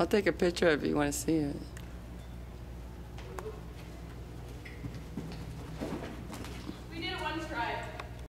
I'll take a picture if you want to see it. We did it one try.